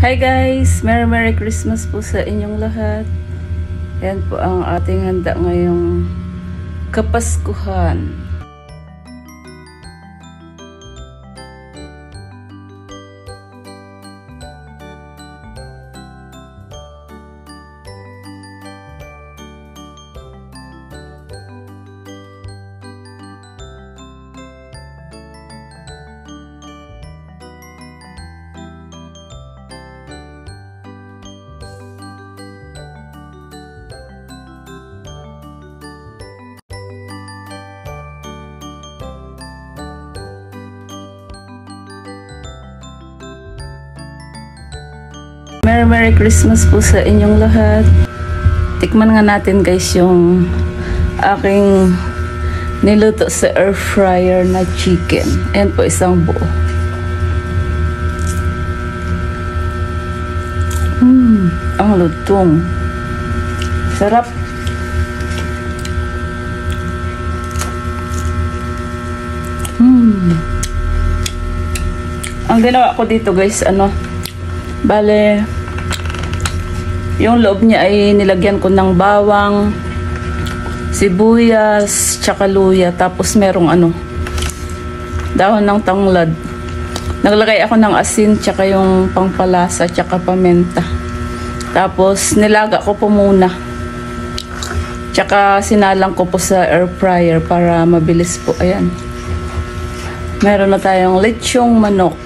Hi guys! Merry Merry Christmas po sa inyong lahat. Yan po ang ating handa ngayong Kapaskuhan. Merry Merry Christmas po sa inyong lahat. Tikman nga natin guys yung aking niluto sa air fryer na chicken. Ayan po isang buo. Mmm, ang lutong. Sarap. Mmm. Ang ginawa ko dito guys, ano, Bale, yung loob niya ay nilagyan ko ng bawang, sibuyas, tsaka luya. Tapos merong ano, dahon ng tanglad. Naglagay ako ng asin, tsaka yung pangpalasa, tsaka pamenta. Tapos nilaga ko po muna. Tsaka sinalang ko po sa air fryer para mabilis po. Ayan. Meron na tayong lechong manok.